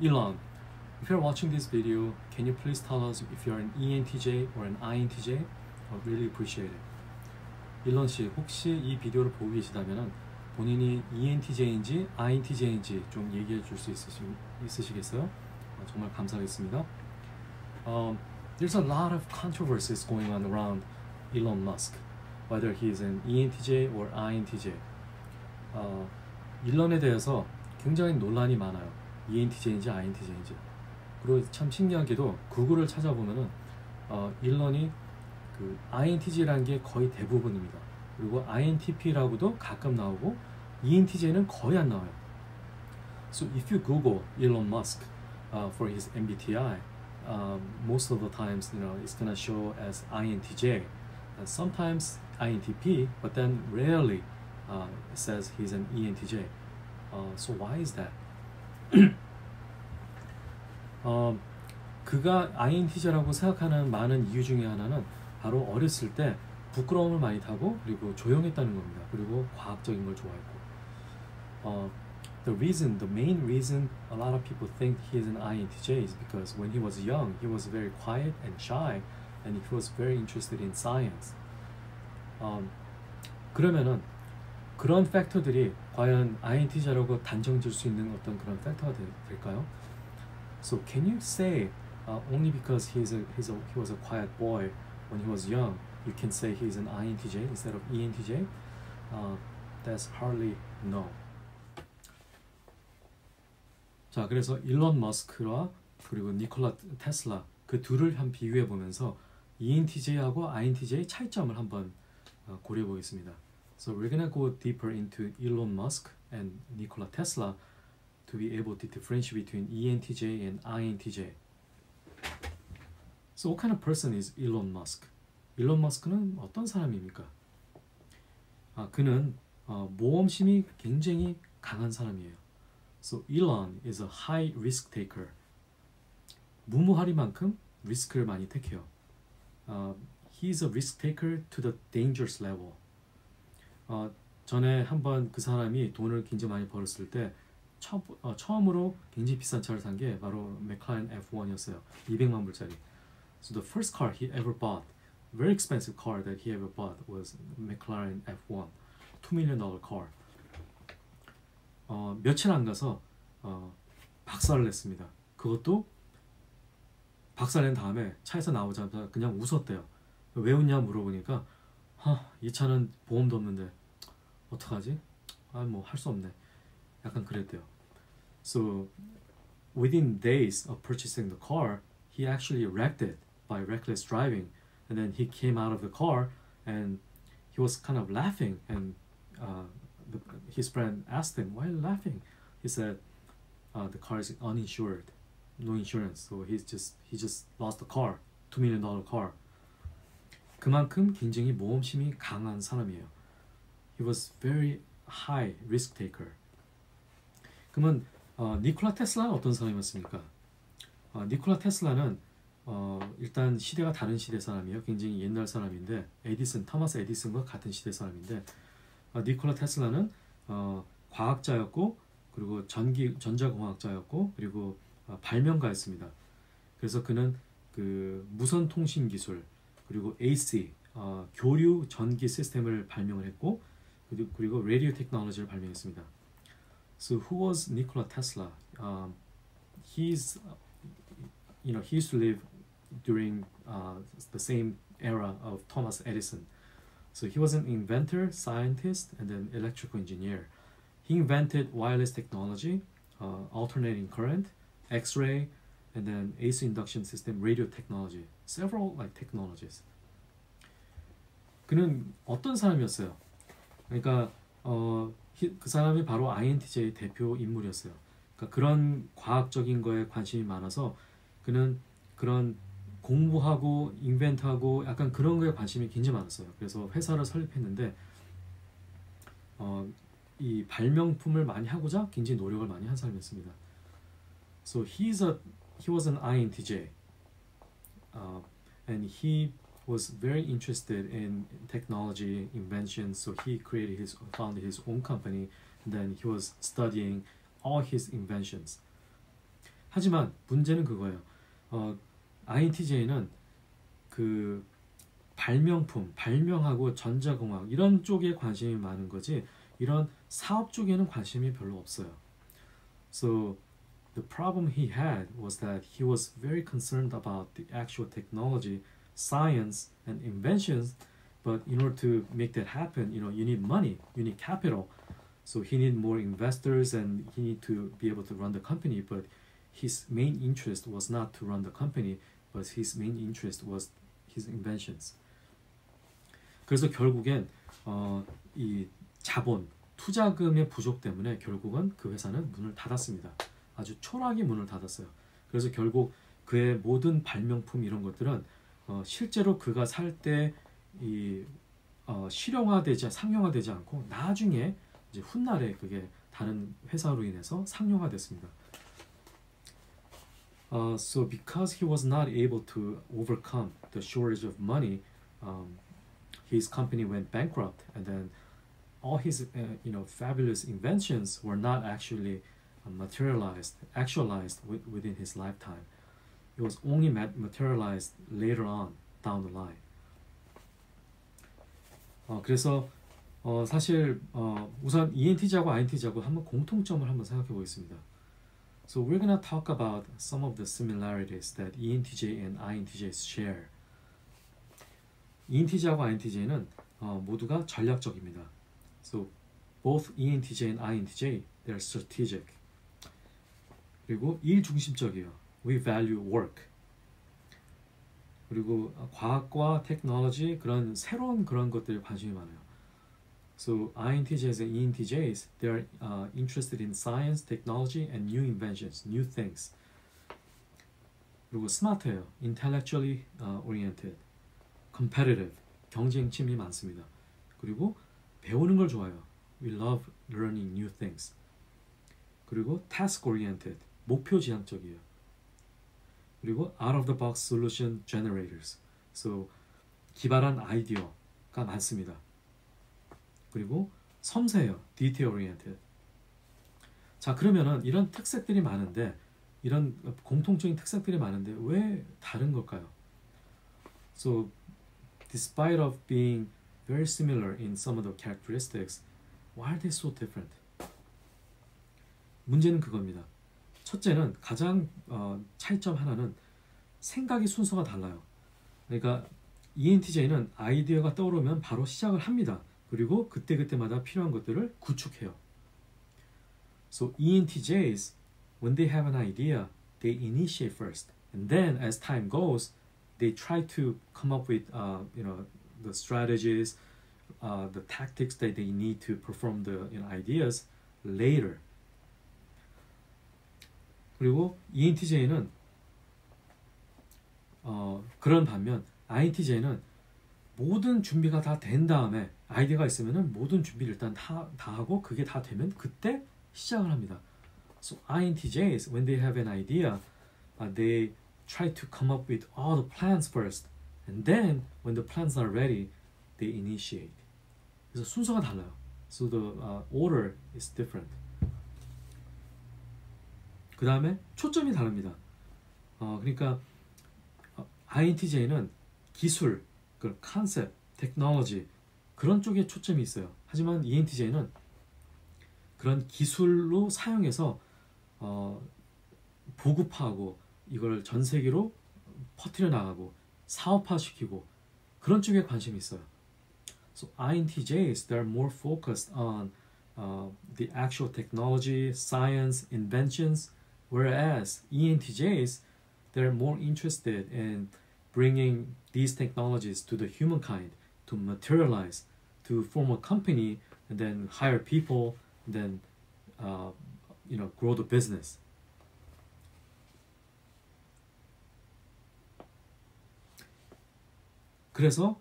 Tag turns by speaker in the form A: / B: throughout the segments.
A: Elon, if you're watching this video, can you please tell us if you're an ENTJ or an INTJ? I really appreciate it. 일런 씨, 혹시 이 비디오를 보고 계시다면 본인이 ENTJ인지 INTJ인지 좀 얘기해 줄 수 있으시겠어요? 어, 정말 감사하겠습니다. Um, there's a lot of controversies going on around Elon Musk, whether he's an ENTJ or INTJ. 어, 일런에 대해서 굉장히 논란이 많아요. ENTJ인지 INTJ인지. 그리고 참 신기하게도 구글을 찾아보면은 어, 일런이 그 INTJ라는 게 거의 대부분입니다. 그리고 INTP라고도 가끔 나오고 ENTJ는 거의 안 나와요. So if you Google Elon Musk uh, for his MBTI, um, most of the times you know it's gonna show as INTJ, and sometimes INTP, but then rarely uh, says he's an ENTJ. Uh, so why is that? 어, 그가 INTJ라고 생각하는 많은 이유 중에 하나는 바로 어렸을 때 부끄러움을 많이 타고 그리고 조용했다는 겁니다. 그리고 과학적인 걸 좋아했고. 어, the reason, the main reason a lot of people think he is an INTJ is because when he was young, he was very quiet and shy, and he was very interested in science. 음, 그러면은 그런 팩터들이 과연 INTJ라고 단정질 수 있는 어떤 그런 팩터가 되, 될까요? So can you say uh, only because he's a, he's a, he was a quiet boy when he was young, you can say he's an INTJ instead of ENTJ? Uh, that's hardly no. 자, 그래서 일론 머스크와 그리고 니콜라 테슬라 그 둘을 한 비교해 보면서 ENTJ하고 INTJ 차이점을 한번 어, 고려해 보겠습니다. So we're gonna go deeper into Elon Musk and Nikola Tesla to be able to differentiate between ENTJ and INTJ. So what kind of person is Elon Musk? 일론 머스크는 어떤 사람입니까? 아, 그는 어, 모험심이 굉장히 강한 사람이에요. So Elon is a high risk taker. 무모하리만큼 리스크를 많이 택해요. Uh, he is a risk taker to the dangerous level. 어, 전에 한번 그 사람이 돈을 굉장히 많이 벌었을 때 처, 어, 처음으로 굉장히 비싼 차를 산 게 바로 맥클라렌 F1이었어요. 200만 불짜리. So the first car he ever bought, very expensive car that he ever bought was McLaren F1, 2 million dollar car. 어, 며칠 안 가서 어, 박살을 냈습니다. 그것도 박살낸 다음에 차에서 나오자마자 그냥 웃었대요. 왜 웃냐 물어보니까 하, 이 차는 보험도 없는데 어떡하지? 아 뭐 할 수 없네. 약간 그랬대요. So within days of purchasing the car, he actually wrecked it by reckless driving, and then he came out of the car and he was kind of laughing, and uh, the, his friend asked him, "Why are you laughing?" He said, uh, "The car is uninsured, no insurance, so he's just he just lost the car, two million dollar car." 그만큼 굉장히 모험심이 강한 사람이에요. He was very high risk taker. 그러면 어, 니콜라 테슬라는 어떤 사람이었습니까? 어, 니콜라 테슬라는 어, 일단 시대가 다른 시대 사람이에요. 굉장히 옛날 사람인데 에디슨, 토마스 에디슨과 같은 시대 사람인데 어, 니콜라 테슬라는 어, 과학자였고 그리고 전기 전자공학자였고 그리고 어, 발명가였습니다. 그래서 그는 그 무선 통신 기술 그리고 AC 어, 교류 전기 시스템을 발명을 했고 그리고, 그리고 라디오 테크놀로지를 발명했습니다. So who was Nikola Tesla? Um, he's you know he used to live during uh, the same era of Thomas Edison. So he was an inventor, scientist, and then electrical engineer. He invented wireless technology, uh, alternating current, X-ray, and then AC induction system, radio technology, several like technologies. 그는 어떤 사람이었어요? 그러니까 어, 그 사람이 바로 INTJ 대표 인물이었어요. 그러니까 그런 과학적인 거에 관심이 많아서 그는 그런 공부하고 인벤트하고 약간 그런 거에 관심이 굉장히 많았어요. 그래서 회사를 설립했는데 어, 이 발명품을 많이 하고자 굉장히 노력을 많이 한 사람이었습니다. So he's a he was an INTJ, uh, and he was very interested in technology invention. So he created his founded his own company, and then he was studying all his inventions. 하지만 문제는 그거예요. 어, INTJ는 그 발명품, 발명하고 전자공학 이런 쪽에 관심이 많은 거지 이런 사업 쪽에는 관심이 별로 없어요. So the problem he had was that he was very concerned about the actual technology, science, and inventions. But in order to make that happen, you know, you need money, you need capital. So he need more investors and he need to be able to run the company. But his main interest was not to run the company, but his main interest was his inventions. 그래서 결국엔 어, 이 자본, 투자금의 부족 때문에 결국은 그 회사는 문을 닫았습니다. 아주 초라하게 문을 닫았어요. 그래서 결국 그의 모든 발명품 이런 것들은 어, 실제로 그가 살 때이 어, 실용화되지 상용화되지 않고 나중에 이제 훗날에 그게 다른 회사로 인해서 상용화됐습니다. Uh, so because he was not able to overcome the shortage of money, um, his company went bankrupt, and then all his uh, you know fabulous inventions were not actually uh, materialized, actualized with, within his lifetime. It was only materialized later on down the line. 어, 그래서 어, 사실 어, 우선 ENTJ하고 INTJ하고 한번 공통점을 한번 생각해 보겠습니다. So we're gonna talk about some of the similarities that ENTJ and INTJs share. ENTJ하고 INTJ는 어, 모두가 전략적입니다. So both ENTJ and INTJ they're strategic. 그리고 일 중심적이에요. We value work. 그리고 과학과 테크놀로지 그런 새로운 그런 것들에 관심이 많아요. So INTJs and ENTJs, they are uh, interested in science, technology, and new inventions, new things. 그리고 스마트해요. intellectually uh, oriented, competitive, 경쟁심이 많습니다. 그리고 배우는 걸 좋아해요. We love learning new things. 그리고 task oriented, 목표 지향적이에요. 그리고 out of the box solution generators. So 기발한 아이디어가 많습니다. 그리고 섬세해요. detail oriented. 자, 그러면은 이런 특색들이 많은데 이런 공통적인 특색들이 많은데 왜 다른 걸까요? So despite of being very similar in some of the characteristics, why are they so different? 문제는 그겁니다. 첫째는 가장 어, 차이점 하나는 생각의 순서가 달라요. 그러니까 ENTJ는 아이디어가 떠오르면 바로 시작을 합니다. 그리고 그때그때마다 필요한 것들을 구축해요. So ENTJs, when they have an idea, they initiate first. And then as time goes, they try to come up with, uh, you know, the strategies, uh, the tactics that they need to perform the you know, ideas later. 그리고 ENTJ는 어, 그런 반면 INTJ는 모든 준비가 다 된 다음에 아이디어가 있으면은 모든 준비를 일단 다, 다 하고 그게 다 되면 그때 시작을 합니다. So INTJs when they have an idea, uh, they try to come up with all the plans first, and then when the plans are ready, they initiate. 그래서 순서가 달라요. So the uh, order is different. 그 다음에 초점이 다릅니다. 어, 그러니까 INTJ는 기술, 그 컨셉, 테크놀로지 그런 쪽에 초점이 있어요. 하지만 ENTJ는 그런 기술로 사용해서 어, 보급화하고 이걸 전 세계로 퍼뜨려 나가고 사업화시키고 그런 쪽에 관심이 있어요. So INTJs they're more focused on uh, the actual technology, science, inventions, whereas ENTJs they're more interested in bringing these technologies to the humankind to materialize, to form a company, and then hire people, and then uh, you know grow the business. 그래서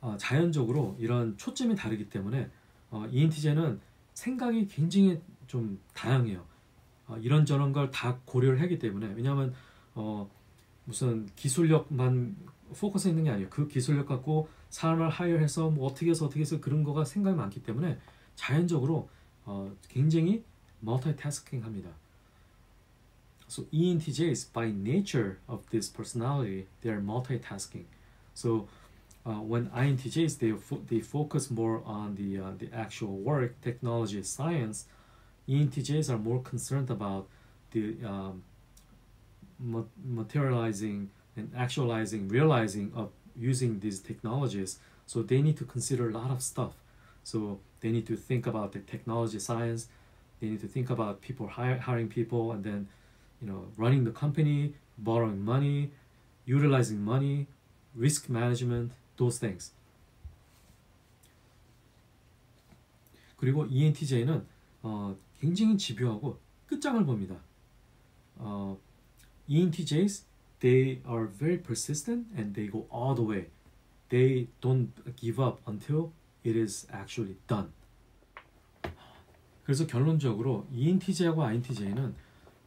A: 어, 자연적으로 이런 초점이 다르기 때문에 어, ENTJ는 생각이 굉장히 좀 다양해요. 어, 이런저런 걸 다 고려를 하기 때문에 왜냐하면 어, 무슨 기술력만 포커스 있는 게 아니에요. 그 기술력 갖고 사람을 하이어해서 뭐 어떻게 해서 어떻게 해서 그런 거가 생각이 많기 때문에 자연적으로 어, 굉장히 멀티태스킹 합니다. So ENTJs, by nature of this personality, they are multitasking. So uh, when INTJs they fo- they focus more on the uh, the actual work, technology, science. ENTJs are more concerned about the um, ma- materializing and actualizing, realizing of using these technologies. So they need to consider a lot of stuff. So they need to think about the technology, science. They need to think about people hire, hiring people, and then, you know, running the company, borrowing money, utilizing money, risk management, those things. 그리고 ENTJ는 어, 굉장히 집요하고 끝장을 봅니다. 어, ENTJs they are very persistent and they go all the way. They don't give up until it is actually done. 그래서 결론적으로 ENTJ하고 INTJ는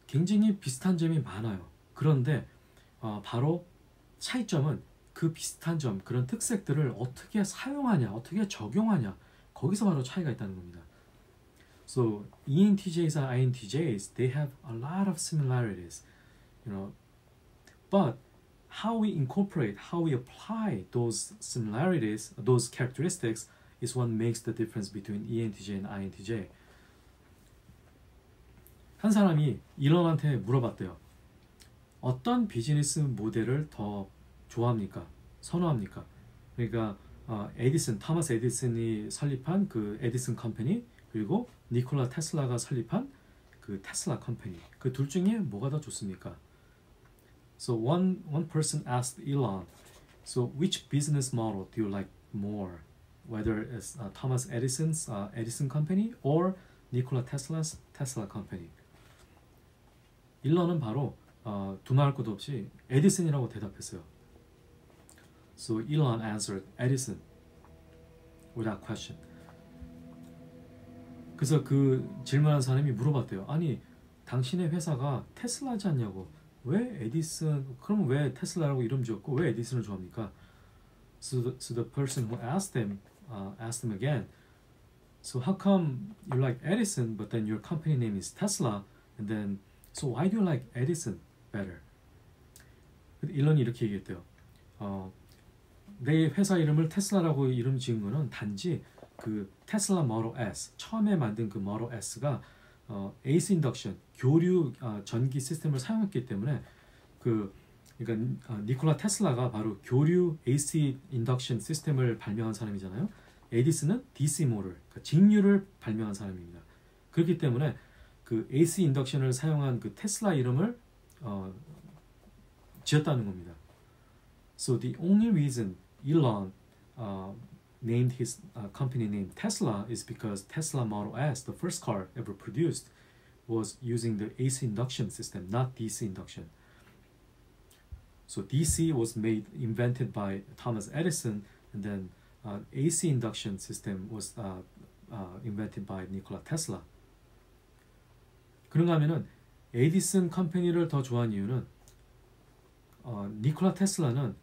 A: 굉장히 비슷한 점이 많아요. 그런데 어, 바로 차이점은 그 비슷한 점, 그런 특색들을 어떻게 사용하냐, 어떻게 적용하냐, 거기서 바로 차이가 있다는 겁니다. So ENTJs and INTJs, they have a lot of similarities, you know, but how we incorporate, how we apply those similarities, those characteristics, is what makes the difference between ENTJ and INTJ. 한 사람이 일런한테 물어봤대요. 어떤 비즈니스 모델을 더 좋아합니까? 선호합니까? 그러니까 어, 에디슨, 토마스 에디슨이 설립한 그 에디슨 컴퍼니 그리고 니콜라 테슬라가 설립한 그 테슬라 컴퍼니 그 둘 중에 뭐가 더 좋습니까? So one one person asked Elon, so which business model do you like more? Whether it's uh, Thomas Edison's uh, Edison company or Nikola Tesla's Tesla company. 일런은 바로 어, 두말할 것도 없이 에디슨이라고 대답했어요. So Elon answered Edison without question. 그래서 그 질문한 사람이 물어봤대요. 아니 당신의 회사가 테슬라지 않냐고. 왜 에디슨? 그럼 왜 테슬라라고 이름 지었고 왜 에디슨을 좋아합니까? So the, so the person who asked him uh, asked him again. So how come you like Edison, but then your company name is Tesla, and then so why do you like Edison better? 일론이 이렇게 얘기했대요. 어, 내 회사 이름을 테슬라라고 이름 지은 거는 단지 그 테슬라 Motors 처음에 만든 그 Motors가 어, AC induction 교류 어, 전기 시스템을 사용했기 때문에 그 그러니까 어, 니콜라 테슬라가 바로 교류 AC induction 시스템을 발명한 사람이잖아요. 에디슨은 DC 모를 그러니까 직류를 발명한 사람입니다. 그렇기 때문에 그 AC 인덕션을 사용한 그 테슬라 이름을 어, 지었다는 겁니다. So the only reason Elon uh, named his uh, company name Tesla is because Tesla Model S, the first car ever produced, was using the AC induction system, not DC induction. So DC was made invented by Thomas Edison, and then uh, AC induction system was uh, uh, invented by Nikola Tesla. 그런가 하면은 에디슨 컴퍼니를 더 좋아하는 이유는 어, 니콜라 테슬라는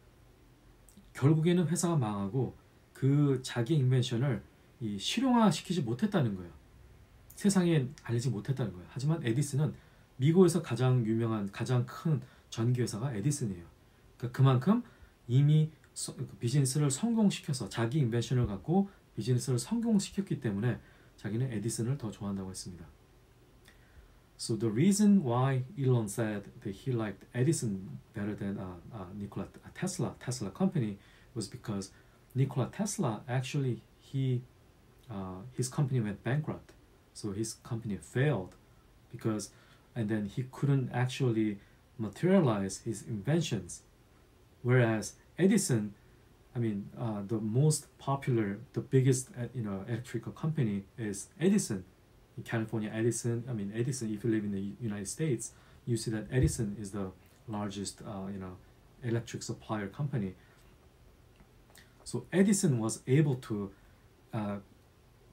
A: 결국에는 회사가 망하고 그 자기 인벤션을 이 실용화시키지 못했다는 거예요. 세상에 알리지 못했다는 거예요. 하지만 에디슨은 미국에서 가장 유명한 가장 큰 전기 회사가 에디슨이에요. 그러니까 그만큼 이미 서, 비즈니스를 성공시켜서 자기 인벤션을 갖고 비즈니스를 성공시켰기 때문에 자기는 에디슨을 더 좋아한다고 했습니다. So the reason why Elon said that he liked Edison better than uh, uh, Nikola Tesla, Tesla company, was because Nikola Tesla actually he uh, his company went bankrupt, so his company failed because, and then he couldn't actually materialize his inventions, whereas Edison, I mean, uh, the most popular, the biggest uh, you know electrical company is Edison California, Edison. I mean, Edison. If you live in the United States, you see that Edison is the largest, uh, you know, electric supplier company. So Edison was able to uh,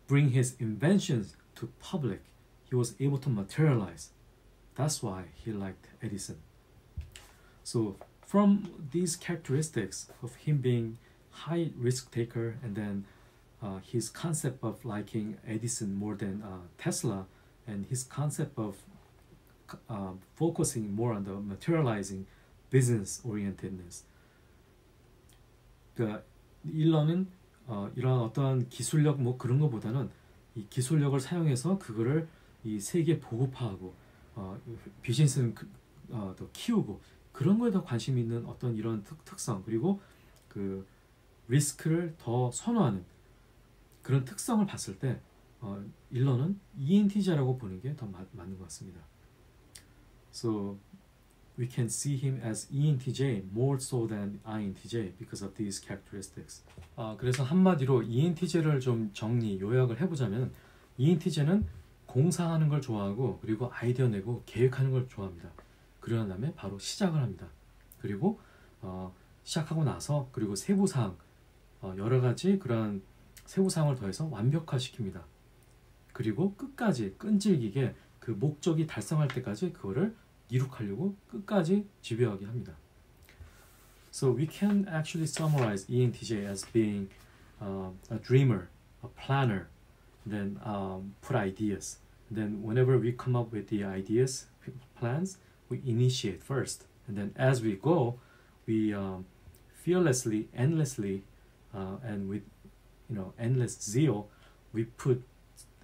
A: bring his inventions to public. He was able to materialize. That's why he liked Edison. So from these characteristics of him being high risk taker and then uh, his concept of liking Edison more than uh, Tesla and his concept of uh, focusing more on the materializing business orientedness. The 일러는 어, 이러한 어떠한 기술력 뭐 그런 것보다는 이 기술력을 사용해서 그거를 이 세계 보급화하고 어, 비즈니스는 그, 어, 더 키우고 그런 거에 더 관심 있는 어떤 이런 특, 특성 그리고 그 리스크를 더 선호하는 그런 특성을 봤을 때 어, 일러는 ENTJ라고 보는 게 더 맞는 것 같습니다. So we can see him as ENTJ more so than INTJ because of these characteristics. 아, 그래서 한마디로 ENTJ를 좀 정리 요약을 해보자면 ENTJ는 공사하는 걸 좋아하고 그리고 아이디어 내고 계획하는 걸 좋아합니다. 그러한 다음에 바로 시작을 합니다. 그리고 어, 시작하고 나서 그리고 세부 사항 어, 여러 가지 그런 세부 사항을 더해서 완벽화시킵니다. 그리고 끝까지 끈질기게 그 목적이 달성할 때까지 그거를 이룩하려고 끝까지 집요하게 합니다. So we can actually summarize ENTJ as being uh, a dreamer, a planner, then um, put ideas. Then whenever we come up with the ideas, plans, we initiate first, and then as we go, we um, fearlessly, endlessly, uh, and with you know endless zeal, we put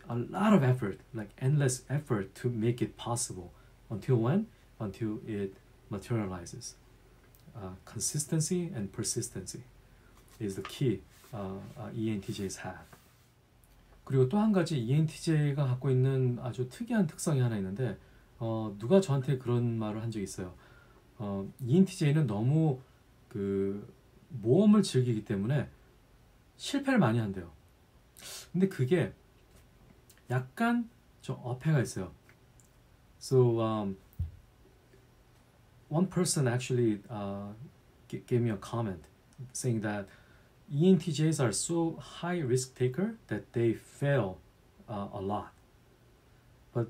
A: a lot of effort, like endless effort, to make it possible. Until when? Until it materializes. Uh, consistency and persistency is the key uh, uh, ENTJs have. 그리고 또 한 가지 ENTJ가 갖고 있는 아주 특이한 특성이 하나 있는데 어, 누가 저한테 그런 말을 한 적이 있어요. 어, ENTJ는 너무 그 모험을 즐기기 때문에 실패를 많이 한대요. 근데 그게 약간 좀 어폐가 있어요. So um, one person actually uh, gave me a comment saying that ENTJs are so high risk taker that they fail uh, a lot. But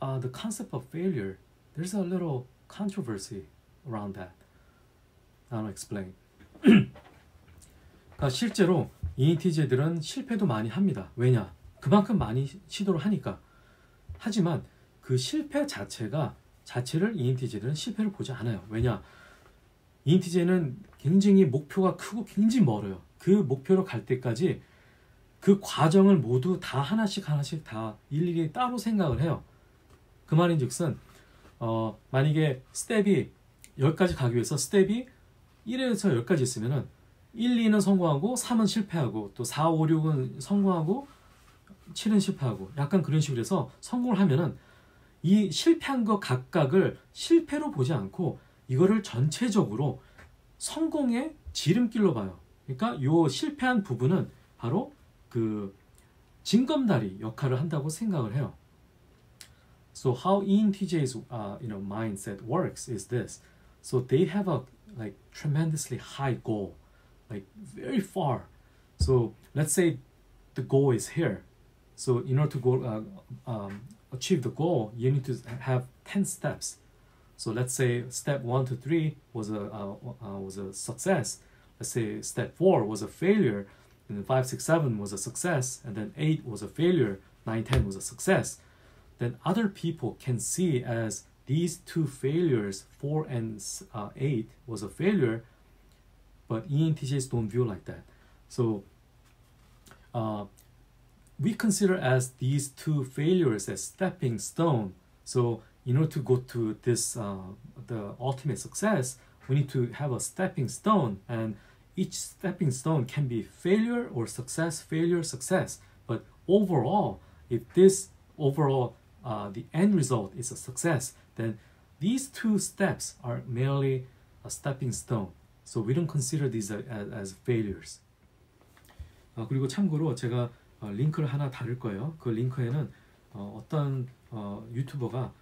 A: uh, the concept of failure, there's a little controversy around that. I'll explain. 그러니까 실제로 ENTJ들은 실패도 많이 합니다. 왜냐? 그만큼 많이 시도를 하니까. 하지만 그 실패 자체가 자체를 ENTJ들은 실패를 보지 않아요. 왜냐? ENTJ는 굉장히 목표가 크고 굉장히 멀어요. 그 목표로 갈 때까지 그 과정을 모두 다 하나씩 하나씩 다 일일이 따로 생각을 해요. 그 말인 즉슨, 어, 만약에 스텝이 10까지 가기 위해서 스텝이 1에서 10까지 있으면은 1, 2는 성공하고 3은 실패하고 또 4, 5, 6은 성공하고 7은 실패하고 약간 그런 식으로 해서 성공을 하면은 이 실패한 것 각각을 실패로 보지 않고 이거를 전체적으로 성공의 지름길로 봐요. 그러니까 요 실패한 부분은 바로 그 징검다리 역할을 한다고 생각을 해요. So how ENTJ's uh, you know mindset works is this. So they have a like tremendously high goal, like very far. So let's say the goal is here. So in order to go uh, um, achieve the goal, you need to have ten steps. So let's say step one to three was a uh, uh, was a success. Let's say step four was a failure, and then five, six, seven was a success, and then eight was a failure. Nine, ten was a success. Then other people can see as these two failures, four and uh, eight, was a failure, but ENTJs don't view like that. So uh, we consider as these two failures as stepping stone. So in order to go to this uh, the ultimate success, we need to have a stepping stone, and each stepping stone can be failure or success, failure, success. But overall, if this overall uh, the end result is a success, then these two steps are merely a stepping stone. So we don't consider these as, as failures. 어, 그리고 참고로 제가 어, 링크를 하나 다룰 거예요. 그 링크에는 어, 어, 유튜버가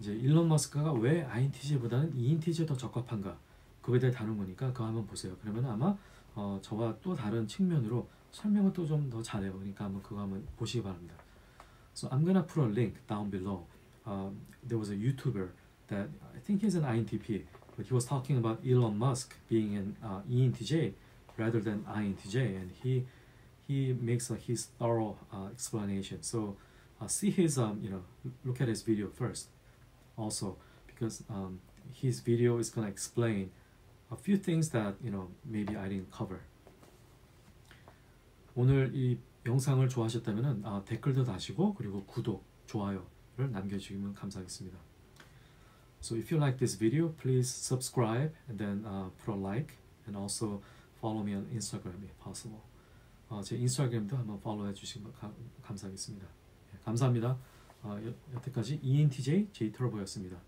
A: 이제 일론 머스크가 왜 INTJ보다는 ENTJ에 더 적합한가 그거에 대해 다룬 거니까 그거 한번 보세요. 그러면 아마 어, 저와 또 다른 측면으로 설명을 또 좀 더 잘해요. 그러니까 한번 그거 한번 보시기 바랍니다. So I'm gonna put a link down below. Um, there was a YouTuber that I think he's an INTP, but he was talking about Elon Musk being an uh, ENTJ rather than INTJ, and he he makes a, his thorough uh, explanation. So uh, see his um, you know look at his video first. also because um, his video is gonna explain a few things that you know maybe I didn't cover. 오늘 이 영상을 좋아하셨다면 아, 댓글도 다시고 그리고 구독, 좋아요를 남겨주시면 감사하겠습니다. So if you like this video, please subscribe and then uh, put a like and also follow me on Instagram if possible. 어, 제 인스타그램도 한번 팔로우 해 주시면 가, 감사하겠습니다. 예, 감사합니다. 어, 여, 여태까지 ENTJ J 터보였습니다.